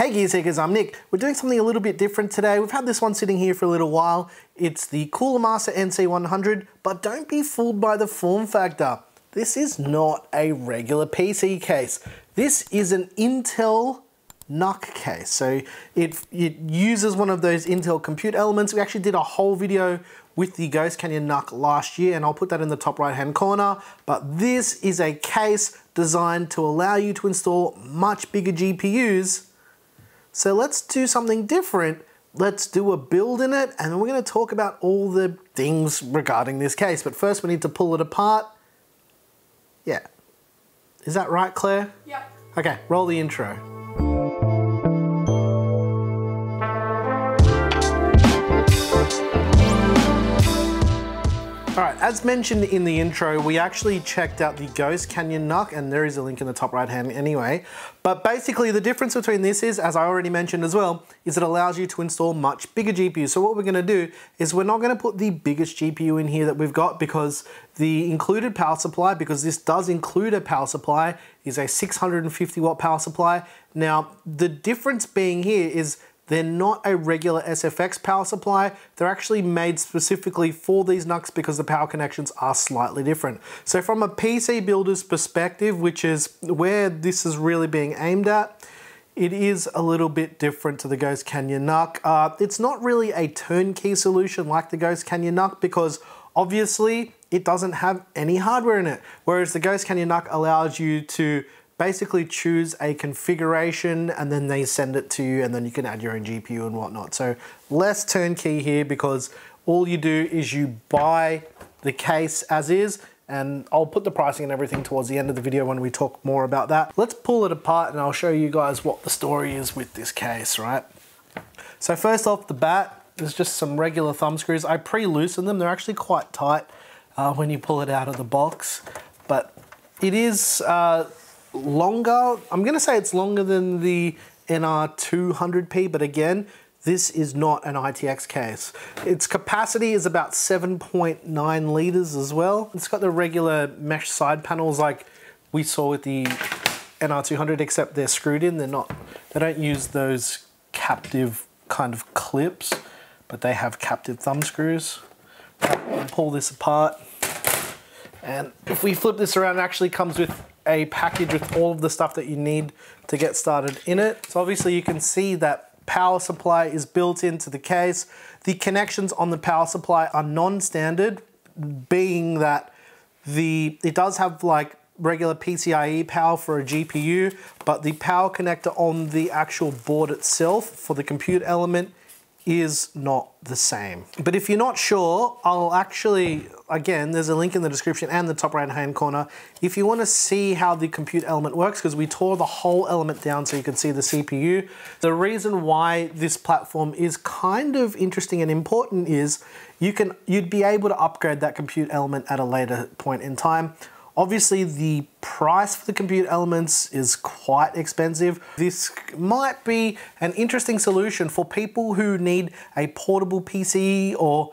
Hey Gear Seekers, I'm Nick. We're doing something a little bit different today. We've had this one sitting here for a little while. It's the Cooler Master NC100, but don't be fooled by the form factor. This is not a regular PC case. This is an Intel NUC case. So it, it uses one of those Intel compute elements. We actually did a whole video with the Ghost Canyon NUC last year, and I'll put that in the top right hand corner. But this is a case designed to allow you to install much bigger GPUs so let's do something different. Let's do a build in it and we're gonna talk about all the things regarding this case. But first we need to pull it apart. Yeah. Is that right, Claire? Yep. Okay, roll the intro. All right, as mentioned in the intro, we actually checked out the Ghost Canyon NUC, and there is a link in the top right hand anyway. But basically the difference between this is, as I already mentioned as well, is it allows you to install much bigger GPUs. So what we're gonna do is we're not gonna put the biggest GPU in here that we've got because the included power supply, because this does include a power supply, is a 650 watt power supply. Now, the difference being here is they're not a regular SFX power supply. They're actually made specifically for these NUCs because the power connections are slightly different. So from a PC builder's perspective, which is where this is really being aimed at, it is a little bit different to the Ghost Canyon NUC. Uh, it's not really a turnkey solution like the Ghost Canyon NUC because obviously it doesn't have any hardware in it. Whereas the Ghost Canyon NUC allows you to basically choose a configuration and then they send it to you and then you can add your own GPU and whatnot. So less turnkey here because all you do is you buy the case as is and I'll put the pricing and everything towards the end of the video when we talk more about that. Let's pull it apart and I'll show you guys what the story is with this case, right? So first off the bat, there's just some regular thumb screws. I pre-loosen them, they're actually quite tight uh, when you pull it out of the box, but it is uh, longer. I'm going to say it's longer than the NR200P, but again, this is not an ITX case. Its capacity is about 7.9 liters as well. It's got the regular mesh side panels like we saw with the NR200, except they're screwed in. They're not, they don't use those captive kind of clips, but they have captive thumb screws. Pull this apart. And if we flip this around, it actually comes with a package with all of the stuff that you need to get started in it. So obviously you can see that power supply is built into the case. The connections on the power supply are non-standard, being that the it does have like regular PCIe power for a GPU, but the power connector on the actual board itself for the compute element is not the same. But if you're not sure, I'll actually, again, there's a link in the description and the top right hand corner. If you wanna see how the compute element works, because we tore the whole element down so you can see the CPU. The reason why this platform is kind of interesting and important is you can, you'd be able to upgrade that compute element at a later point in time. Obviously, the price for the compute elements is quite expensive. This might be an interesting solution for people who need a portable PC or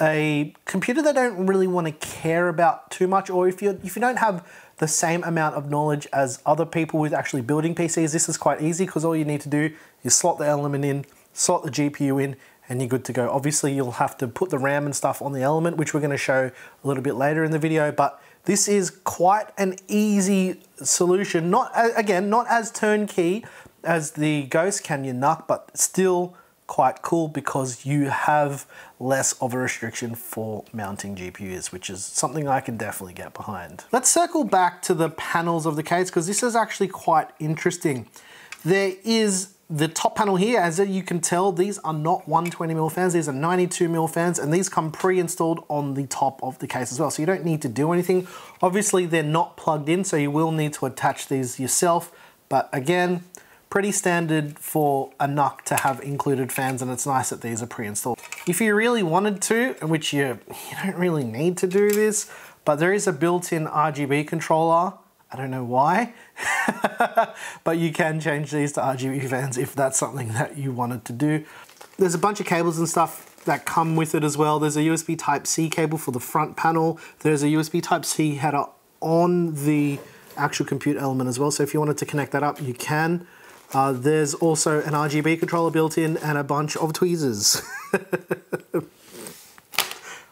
a computer they don't really want to care about too much, or if you if you don't have the same amount of knowledge as other people with actually building PCs, this is quite easy because all you need to do is slot the element in, slot the GPU in, and you're good to go. Obviously, you'll have to put the RAM and stuff on the element, which we're going to show a little bit later in the video, but this is quite an easy solution. Not Again, not as turnkey as the Ghost Canyon NUC, but still quite cool because you have less of a restriction for mounting GPUs, which is something I can definitely get behind. Let's circle back to the panels of the case because this is actually quite interesting. There is the top panel here, as you can tell, these are not 120mm fans, these are 92mm fans, and these come pre-installed on the top of the case as well. So you don't need to do anything. Obviously, they're not plugged in, so you will need to attach these yourself. But again, pretty standard for a NUC to have included fans, and it's nice that these are pre-installed. If you really wanted to, which you, you don't really need to do this, but there is a built-in RGB controller I don't know why, but you can change these to RGB fans if that's something that you wanted to do. There's a bunch of cables and stuff that come with it as well. There's a USB Type-C cable for the front panel. There's a USB Type-C header on the actual compute element as well. So if you wanted to connect that up, you can. Uh, there's also an RGB controller built in and a bunch of tweezers.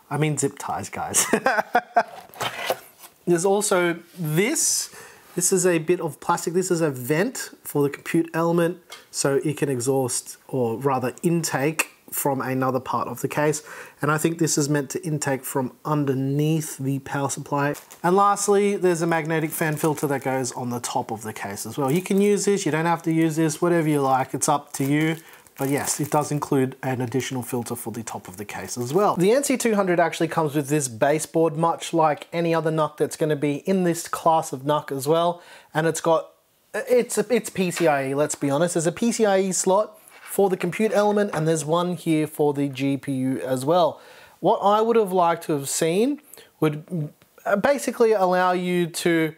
I mean zip ties, guys. there's also this. This is a bit of plastic. This is a vent for the compute element so it can exhaust or rather intake from another part of the case. And I think this is meant to intake from underneath the power supply. And lastly, there's a magnetic fan filter that goes on the top of the case as well. You can use this, you don't have to use this, whatever you like, it's up to you. But yes, it does include an additional filter for the top of the case as well. The NC200 actually comes with this baseboard, much like any other NUC that's gonna be in this class of NUC as well. And it's got, it's, it's PCIe, let's be honest. There's a PCIe slot for the compute element and there's one here for the GPU as well. What I would have liked to have seen would basically allow you to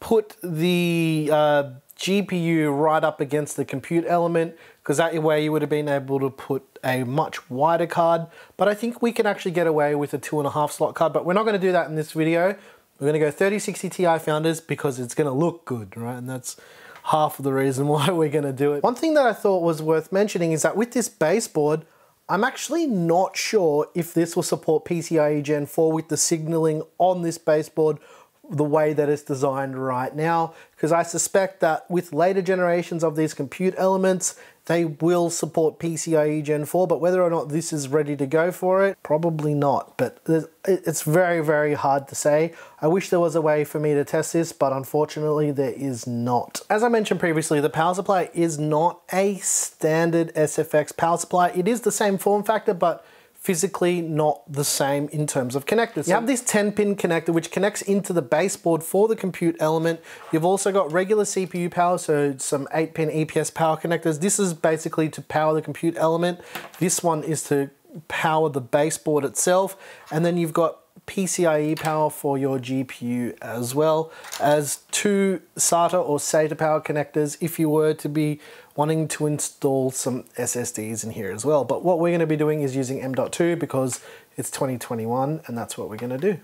put the uh, GPU right up against the compute element because that way you would have been able to put a much wider card. But I think we can actually get away with a two and a half slot card, but we're not gonna do that in this video. We're gonna go 3060 Ti founders because it's gonna look good, right? And that's half of the reason why we're gonna do it. One thing that I thought was worth mentioning is that with this baseboard, I'm actually not sure if this will support PCIe Gen 4 with the signaling on this baseboard the way that it's designed right now because I suspect that with later generations of these compute elements they will support PCIe Gen 4 but whether or not this is ready to go for it probably not. But it's very very hard to say. I wish there was a way for me to test this but unfortunately there is not. As I mentioned previously the power supply is not a standard SFX power supply. It is the same form factor but physically not the same in terms of connectors. You have this 10 pin connector which connects into the baseboard for the compute element. You've also got regular CPU power, so some 8 pin EPS power connectors. This is basically to power the compute element. This one is to power the baseboard itself. And then you've got PCIe power for your GPU as well as two SATA or SATA power connectors if you were to be wanting to install some SSDs in here as well. But what we're going to be doing is using M.2 because it's 2021 and that's what we're going to do.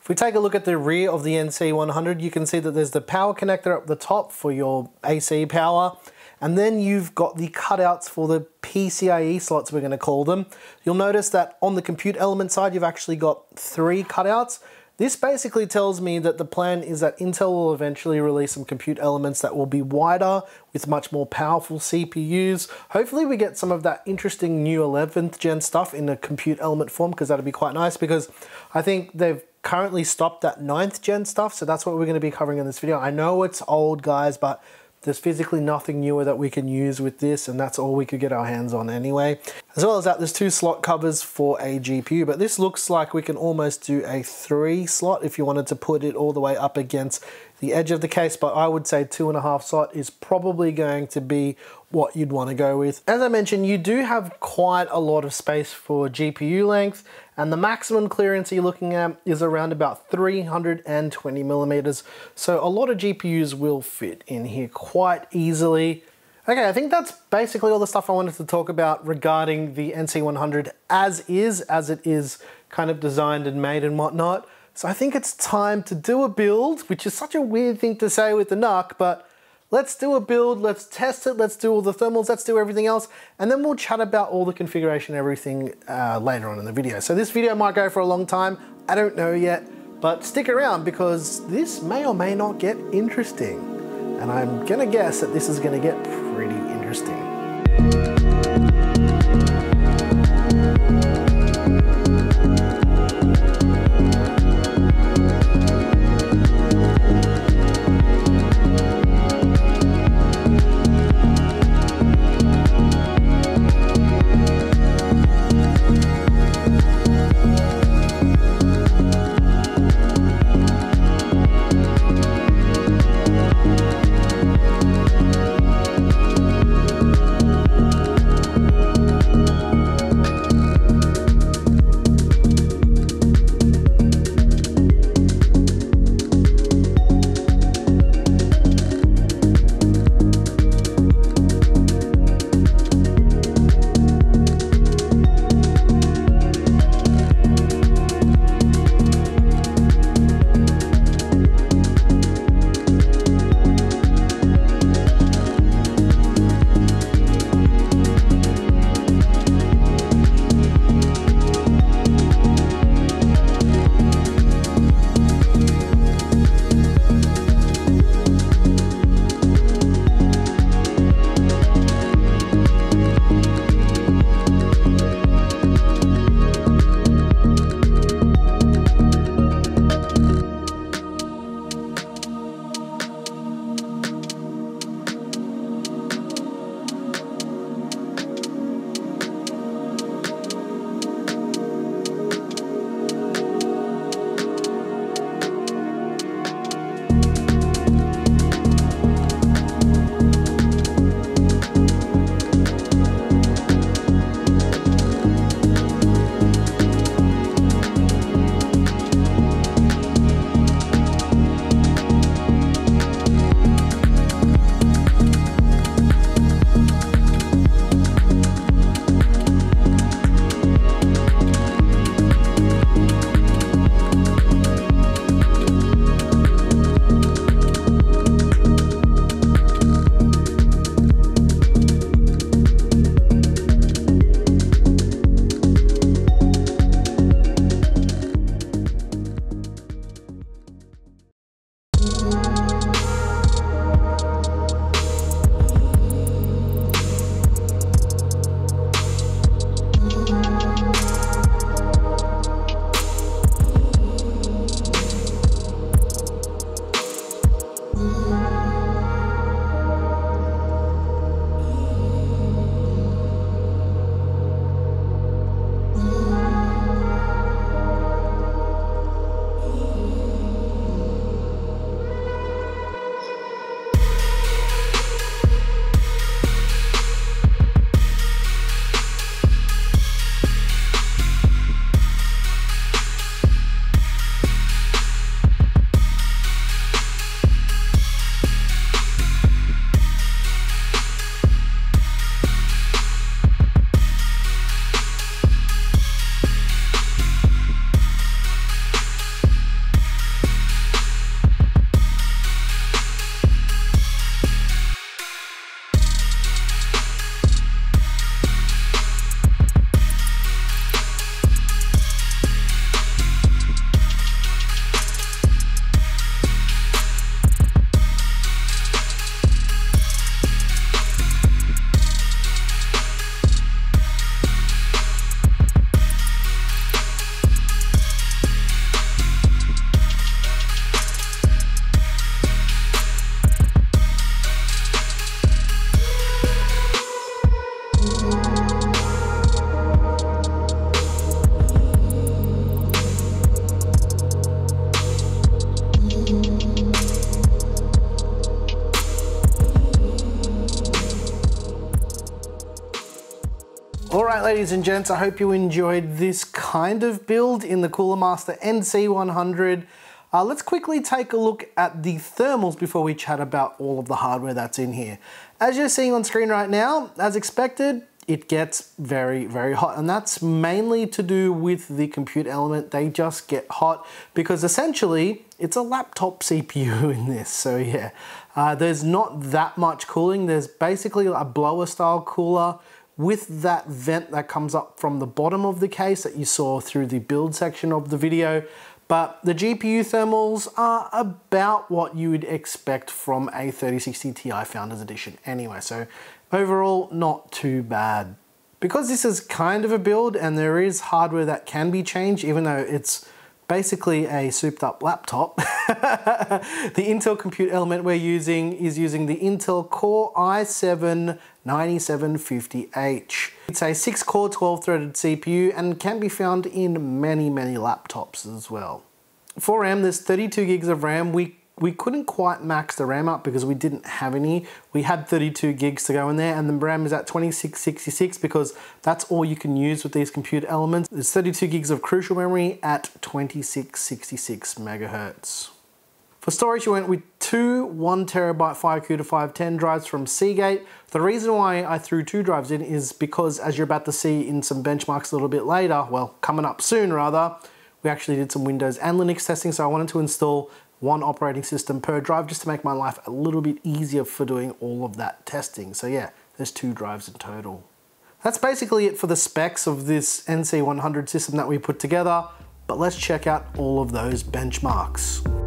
If we take a look at the rear of the NC100, you can see that there's the power connector up the top for your AC power, and then you've got the cutouts for the PCIe slots, we're gonna call them. You'll notice that on the compute element side, you've actually got three cutouts. This basically tells me that the plan is that Intel will eventually release some compute elements that will be wider with much more powerful CPUs. Hopefully we get some of that interesting new 11th gen stuff in a compute element form because that'd be quite nice because I think they've currently stopped that 9th gen stuff so that's what we're going to be covering in this video. I know it's old guys but there's physically nothing newer that we can use with this and that's all we could get our hands on anyway. As well as that, there's two slot covers for a GPU, but this looks like we can almost do a three slot if you wanted to put it all the way up against the edge of the case, but I would say two and a half slot is probably going to be what you'd want to go with. As I mentioned, you do have quite a lot of space for GPU length and the maximum clearance you're looking at is around about 320 millimeters. So a lot of GPUs will fit in here quite easily. Okay, I think that's basically all the stuff I wanted to talk about regarding the NC100 as is, as it is kind of designed and made and whatnot. So I think it's time to do a build, which is such a weird thing to say with the NUC, but let's do a build, let's test it, let's do all the thermals, let's do everything else, and then we'll chat about all the configuration everything uh, later on in the video. So this video might go for a long time, I don't know yet, but stick around because this may or may not get interesting. And I'm gonna guess that this is gonna get pretty interesting. All right, ladies and gents, I hope you enjoyed this kind of build in the Cooler Master NC100. Uh, let's quickly take a look at the thermals before we chat about all of the hardware that's in here. As you're seeing on screen right now, as expected, it gets very, very hot. And that's mainly to do with the compute element. They just get hot because essentially it's a laptop CPU in this. So yeah, uh, there's not that much cooling. There's basically a blower style cooler with that vent that comes up from the bottom of the case that you saw through the build section of the video. But the GPU thermals are about what you would expect from a 3060 Ti Founders Edition anyway. So overall, not too bad. Because this is kind of a build and there is hardware that can be changed, even though it's basically a souped up laptop. the Intel compute element we're using is using the Intel Core i7 9750H. It's a 6 core 12 threaded CPU and can be found in many, many laptops as well. For RAM, there's 32 gigs of RAM. We we couldn't quite max the RAM up because we didn't have any. We had 32 gigs to go in there and the RAM is at 2666 because that's all you can use with these compute elements. There's 32 gigs of crucial memory at 2666 megahertz. For storage, we went with two one terabyte FireCuda 510 drives from Seagate. The reason why I threw two drives in is because as you're about to see in some benchmarks a little bit later, well, coming up soon rather, we actually did some Windows and Linux testing, so I wanted to install one operating system per drive just to make my life a little bit easier for doing all of that testing. So yeah, there's two drives in total. That's basically it for the specs of this NC100 system that we put together, but let's check out all of those benchmarks.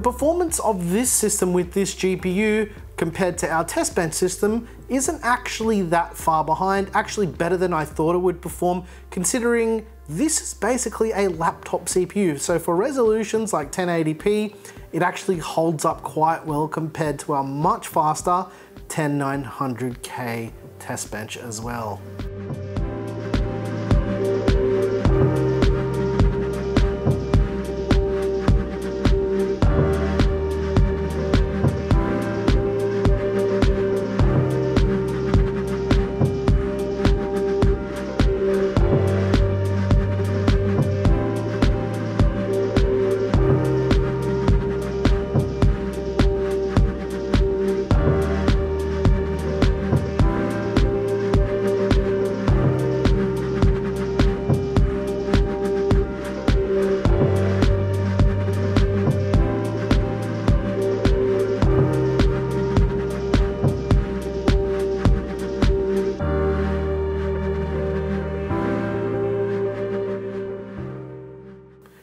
The performance of this system with this GPU compared to our test bench system isn't actually that far behind, actually better than I thought it would perform considering this is basically a laptop CPU. So for resolutions like 1080p, it actually holds up quite well compared to our much faster 10900K test bench as well.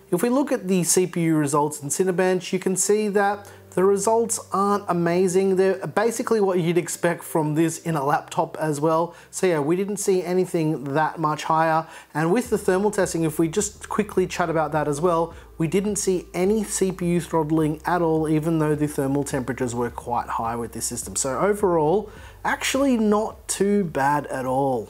If we look at the CPU results in Cinebench, you can see that the results aren't amazing. They're basically what you'd expect from this in a laptop as well. So yeah, we didn't see anything that much higher. And with the thermal testing, if we just quickly chat about that as well, we didn't see any CPU throttling at all, even though the thermal temperatures were quite high with this system. So overall, actually not too bad at all.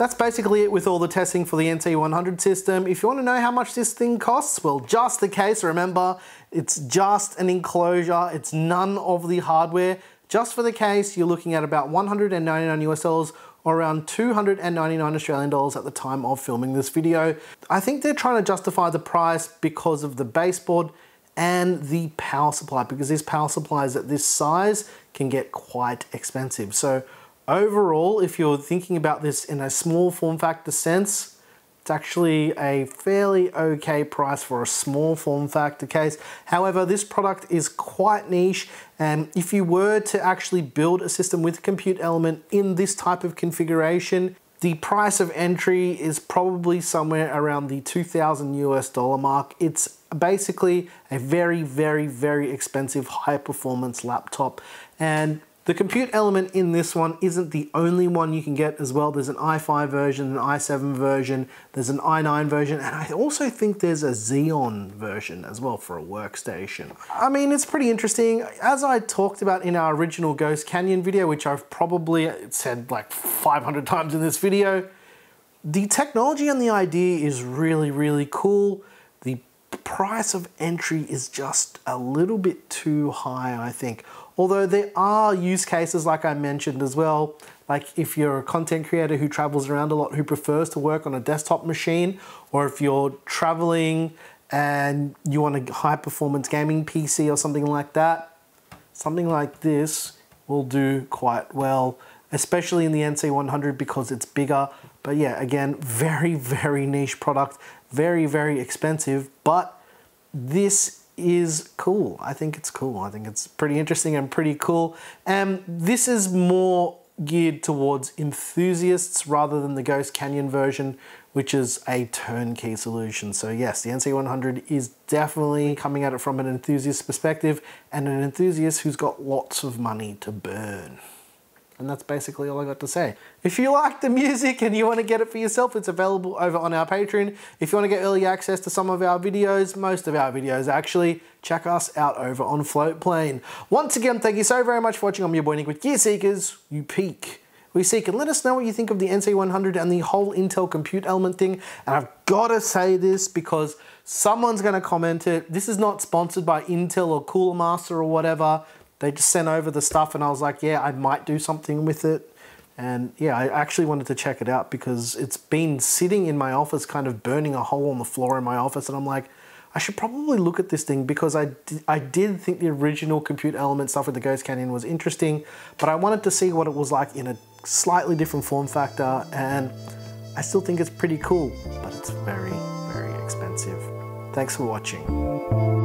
That's basically it with all the testing for the NC100 system. If you want to know how much this thing costs, well, just the case, remember, it's just an enclosure, it's none of the hardware. Just for the case, you're looking at about 199 US dollars or around 299 Australian dollars at the time of filming this video. I think they're trying to justify the price because of the baseboard and the power supply because these power supplies at this size can get quite expensive. So Overall, if you're thinking about this in a small form factor sense, It's actually a fairly okay price for a small form factor case. However, this product is quite niche and if you were to actually build a system with compute element in this type of configuration, the price of entry is probably somewhere around the 2000 US dollar mark. It's basically a very, very, very expensive high performance laptop. And the compute element in this one isn't the only one you can get as well. There's an i5 version, an i7 version, there's an i9 version, and I also think there's a Xeon version as well for a workstation. I mean, it's pretty interesting. As I talked about in our original Ghost Canyon video, which I've probably said like 500 times in this video, the technology and the idea is really, really cool. The price of entry is just a little bit too high, I think. Although there are use cases like I mentioned as well, like if you're a content creator who travels around a lot, who prefers to work on a desktop machine, or if you're traveling and you want a high performance gaming PC or something like that, something like this will do quite well, especially in the NC100 because it's bigger. But yeah, again, very, very niche product, very, very expensive, but this is cool. I think it's cool. I think it's pretty interesting and pretty cool. And this is more geared towards enthusiasts rather than the Ghost Canyon version, which is a turnkey solution. So yes, the NC100 is definitely coming at it from an enthusiast perspective and an enthusiast who's got lots of money to burn. And that's basically all I got to say. If you like the music and you want to get it for yourself, it's available over on our Patreon. If you want to get early access to some of our videos, most of our videos actually, check us out over on Floatplane. Once again, thank you so very much for watching. I'm your boy Nick with Gear Seekers. You peak. We seek and let us know what you think of the NC100 and the whole Intel compute element thing. And I've got to say this because someone's going to comment it. This is not sponsored by Intel or Cooler Master or whatever they just sent over the stuff and I was like, yeah, I might do something with it. And yeah, I actually wanted to check it out because it's been sitting in my office, kind of burning a hole on the floor in my office. And I'm like, I should probably look at this thing because I did, I did think the original compute element stuff with the Ghost Canyon was interesting, but I wanted to see what it was like in a slightly different form factor. And I still think it's pretty cool, but it's very, very expensive. Thanks for watching.